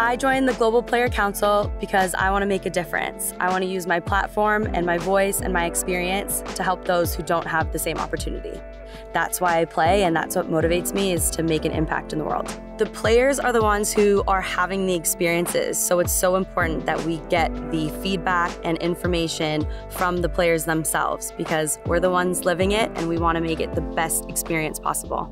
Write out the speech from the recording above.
I joined the Global Player Council because I want to make a difference. I want to use my platform and my voice and my experience to help those who don't have the same opportunity. That's why I play, and that's what motivates me is to make an impact in the world. The players are the ones who are having the experiences, so it's so important that we get the feedback and information from the players themselves because we're the ones living it and we want to make it the best experience possible.